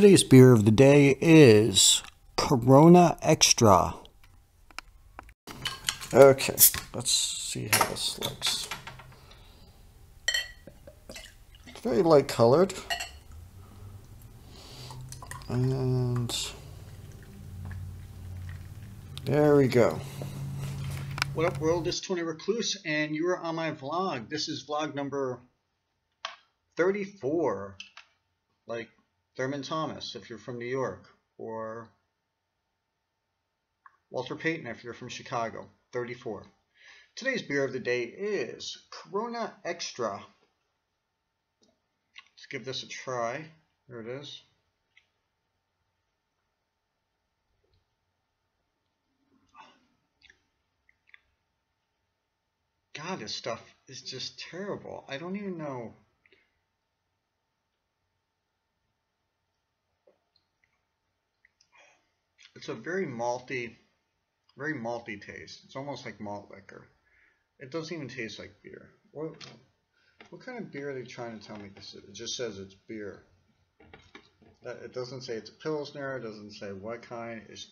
Today's beer of the day is Corona Extra. Okay, let's see how this looks. It's very light colored. And there we go. What up world, is Tony Recluse and you're on my vlog. This is vlog number 34. Like Thurman Thomas if you're from New York, or Walter Payton if you're from Chicago, 34. Today's beer of the day is Corona Extra. Let's give this a try. There it is. God, this stuff is just terrible. I don't even know It's a very malty, very malty taste. It's almost like malt liquor. It doesn't even taste like beer. What, what kind of beer are they trying to tell me this is? It just says it's beer. It doesn't say it's a Pilsner. It doesn't say what kind. It's,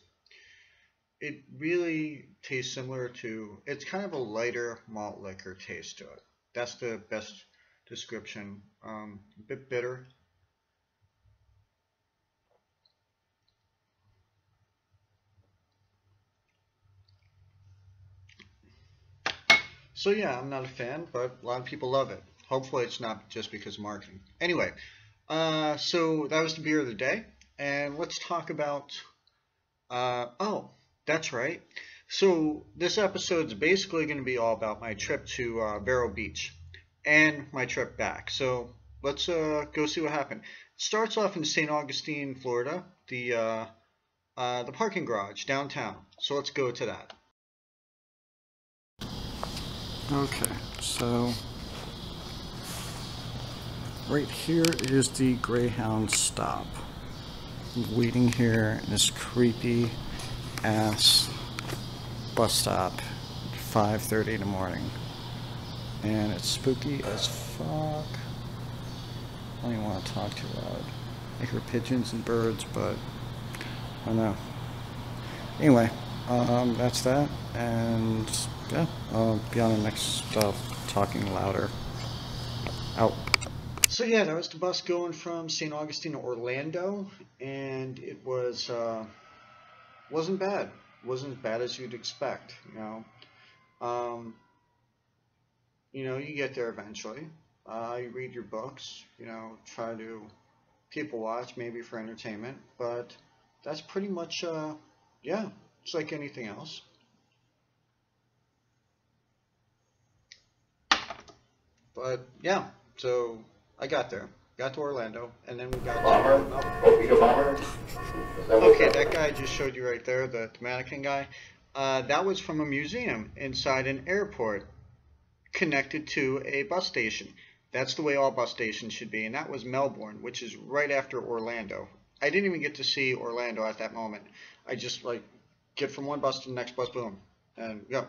it really tastes similar to, it's kind of a lighter malt liquor taste to it. That's the best description. Um, a bit bitter, So yeah, I'm not a fan, but a lot of people love it. Hopefully it's not just because of marketing. Anyway, uh, so that was the beer of the day. And let's talk about, uh, oh, that's right. So this episode is basically going to be all about my trip to uh, Vero Beach and my trip back. So let's uh, go see what happened. It starts off in St. Augustine, Florida, the, uh, uh, the parking garage downtown. So let's go to that. Okay, so right here is the Greyhound stop. Waiting here in this creepy ass bus stop at 5.30 in the morning. And it's spooky as fuck. I don't even want to talk too loud. I hear pigeons and birds, but I don't know. Anyway, um, that's that. And yeah, I'll be on the next stuff, talking louder. Out. So yeah, that was the bus going from St. Augustine to Orlando, and it was uh, wasn't bad. wasn't as bad as you'd expect. You know, um, you know, you get there eventually. Uh, you read your books. You know, try to people watch maybe for entertainment, but that's pretty much uh, yeah. It's like anything else. But yeah, so I got there. Got to Orlando, and then we got bomber. to... Bomber. Okay, that guy I just showed you right there, the, the mannequin guy. Uh, that was from a museum inside an airport connected to a bus station. That's the way all bus stations should be, and that was Melbourne, which is right after Orlando. I didn't even get to see Orlando at that moment. I just like get from one bus to the next bus, boom, and go.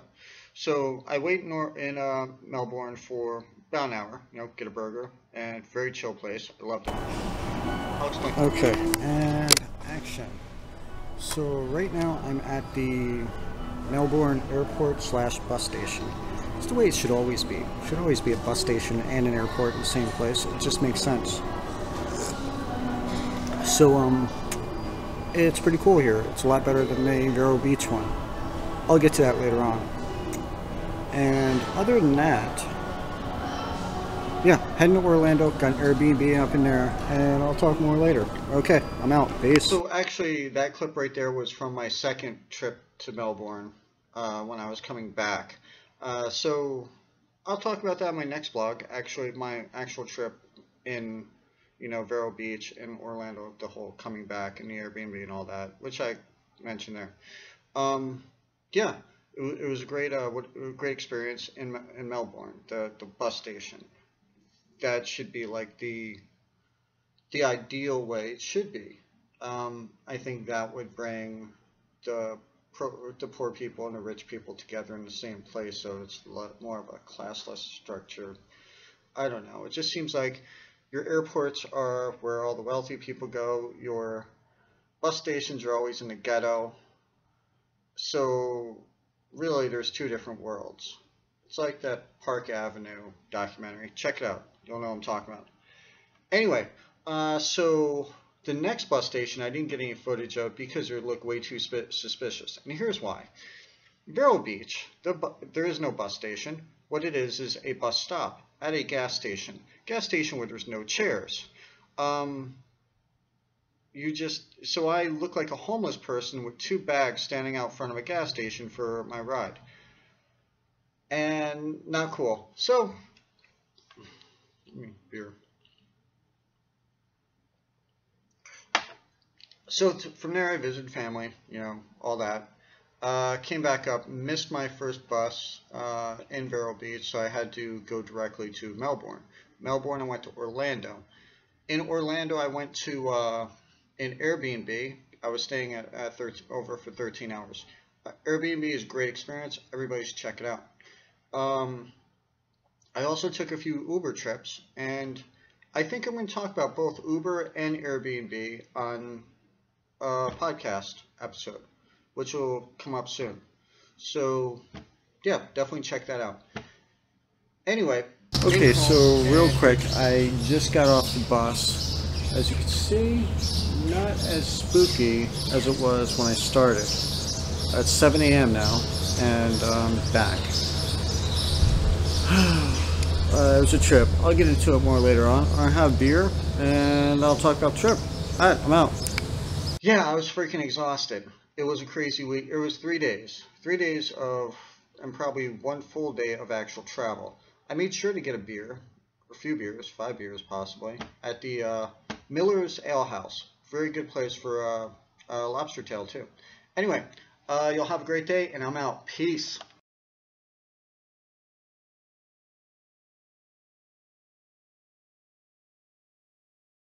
So I wait in, in uh, Melbourne for about an hour, you know, get a burger, and very chill place. I loved it. Okay, and action. So right now I'm at the Melbourne Airport slash bus station. It's the way it should always be. It should always be a bus station and an airport in the same place. It just makes sense. So, um, it's pretty cool here. It's a lot better than the Vero Beach one. I'll get to that later on. And other than that, yeah, heading to Orlando, got an Airbnb up in there, and I'll talk more later. Okay, I'm out. Peace. So actually, that clip right there was from my second trip to Melbourne uh, when I was coming back. Uh, so I'll talk about that in my next vlog. Actually, my actual trip in, you know, Vero Beach and Orlando, the whole coming back and the Airbnb and all that, which I mentioned there. Um, yeah, it, it, was a great, uh, great experience in in Melbourne, the the bus station that should be like the the ideal way it should be. Um, I think that would bring the pro, the poor people and the rich people together in the same place, so it's a lot more of a classless structure. I don't know. It just seems like Your airports are where all the wealthy people go. Your bus stations are always in the ghetto. So really, there's two different worlds. It's like that Park Avenue documentary. Check it out. You'll know what I'm talking about. Anyway, uh, so the next bus station I didn't get any footage of because it looked way too suspicious. And here's why. Vero Beach, the there is no bus station. What it is is a bus stop at a gas station. Gas station where there's no chairs. Um, you just so I look like a homeless person with two bags standing out front of a gas station for my ride. And not cool. So beer. So from there I visited family, you know, all that. Uh, came back up, missed my first bus uh, in Vero Beach, so I had to go directly to Melbourne. Melbourne, I went to Orlando. In Orlando, I went to uh, an Airbnb. I was staying at, at 13, over for 13 hours. Uh, Airbnb is a great experience. Everybody should check it out. Um, I also took a few Uber trips, and I think I'm going to talk about both Uber and Airbnb on a podcast episode which will come up soon. So, yeah, definitely check that out. Anyway. Okay, so real quick, I just got off the bus. As you can see, not as spooky as it was when I started. It's 7 a.m. now, and I'm back. uh, it was a trip. I'll get into it more later on. I'll have beer, and I'll talk about the trip. Alright, I'm out. Yeah, I was freaking exhausted it was a crazy week. It was three days. Three days of, and probably one full day of actual travel. I made sure to get a beer, a few beers, five beers possibly, at the uh, Miller's Ale House. Very good place for uh, lobster tail too. Anyway, uh, you'll have a great day, and I'm out. Peace.